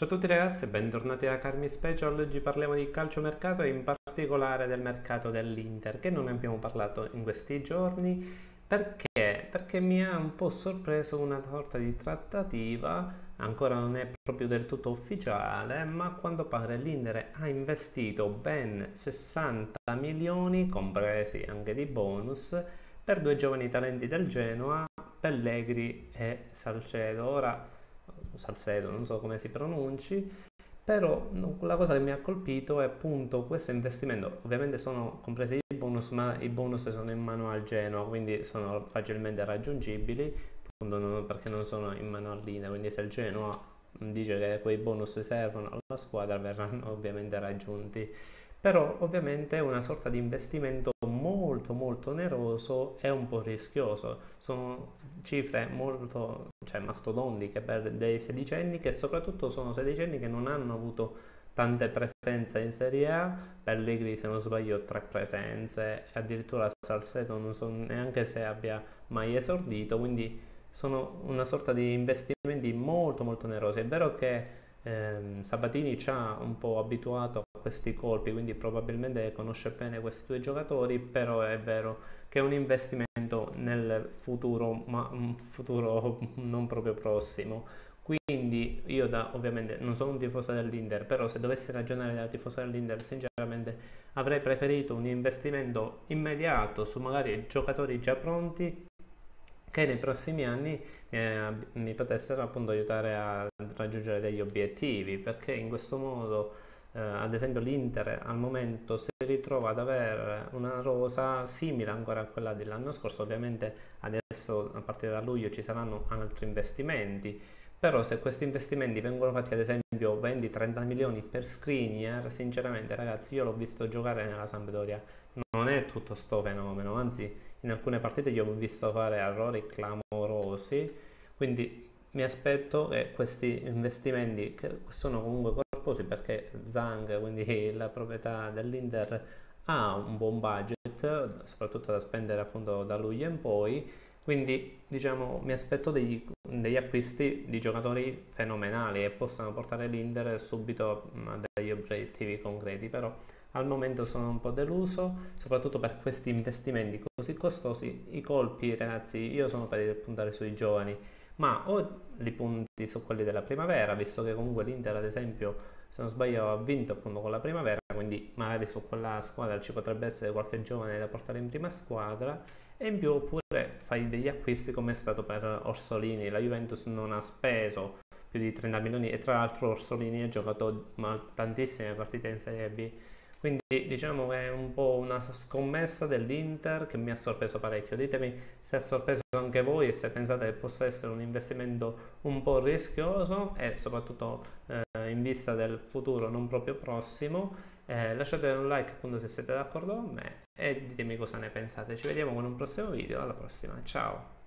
Ciao a tutti ragazzi e bentornati a Carmi Special. Oggi parliamo di calciomercato e in particolare del mercato dell'Inter, che non abbiamo parlato in questi giorni. Perché? Perché mi ha un po' sorpreso una sorta di trattativa, ancora non è proprio del tutto ufficiale, ma a quanto pare l'Inter ha investito ben 60 milioni, compresi anche di bonus, per due giovani talenti del Genoa, Pellegri e Salcedo. Ora Salcedo, non so come si pronunci, però la cosa che mi ha colpito è appunto questo investimento, ovviamente sono compresi i bonus, ma i bonus sono in mano al Genoa, quindi sono facilmente raggiungibili, non, perché non sono in mano all'Ina, quindi se il Genoa dice che quei bonus servono alla squadra verranno ovviamente raggiunti. Però ovviamente è una sorta di investimento molto molto oneroso e un po' rischioso. Sono cifre molto cioè mastodontiche per dei sedicenni che soprattutto sono sedicenni che non hanno avuto tante presenze in Serie A. Pellegrini se non sbaglio tre presenze. Addirittura Salcedo non so neanche se abbia mai esordito. Quindi sono una sorta di investimenti molto molto onerosi. È vero che eh, Sabatini ci ha un po' abituato questi colpi, quindi probabilmente conosce bene questi due giocatori, però è vero che è un investimento nel futuro, ma un futuro non proprio prossimo. Quindi io da, ovviamente non sono un tifoso dell'Inter, però se dovessi ragionare da tifoso dell'Inter, sinceramente avrei preferito un investimento immediato su magari giocatori già pronti che nei prossimi anni eh, mi potessero appunto aiutare a raggiungere degli obiettivi perché in questo modo eh, ad esempio l'Inter al momento si ritrova ad avere una rosa simile ancora a quella dell'anno scorso. Ovviamente adesso a partire da luglio ci saranno altri investimenti però se questi investimenti vengono fatti ad esempio 20-30 milioni per Skriniar sinceramente ragazzi io l'ho visto giocare nella Sampdoria. Non è tutto sto fenomeno anzi in alcune partite gli ho visto fare errori clamorosi, quindi mi aspetto che questi investimenti, che sono comunque corposi perché Zang, quindi la proprietà dell'Inter, ha un buon budget, soprattutto da spendere appunto da luglio in poi, quindi diciamo mi aspetto degli, degli acquisti di giocatori fenomenali e possano portare l'Inter subito a degli obiettivi concreti, però al momento sono un po' deluso, soprattutto per questi investimenti così costosi. I colpi, ragazzi, io sono per puntare sui giovani, ma o li punti su quelli della primavera, visto che comunque l'Inter, ad esempio, se non sbaglio, ha vinto appunto con la primavera, quindi magari su quella squadra ci potrebbe essere qualche giovane da portare in prima squadra. E in più oppure fai degli acquisti come è stato per Orsolini. La Juventus non ha speso più di 30 milioni e tra l'altro Orsolini ha giocato tantissime partite in Serie B quindi diciamo che è un po' una scommessa dell'Inter che mi ha sorpreso parecchio. Ditemi se ha sorpreso anche voi e se pensate che possa essere un investimento un po' rischioso e soprattutto eh, in vista del futuro non proprio prossimo. Eh, lasciate un like appunto se siete d'accordo con me e ditemi cosa ne pensate. Ci vediamo con un prossimo video. Alla prossima, ciao!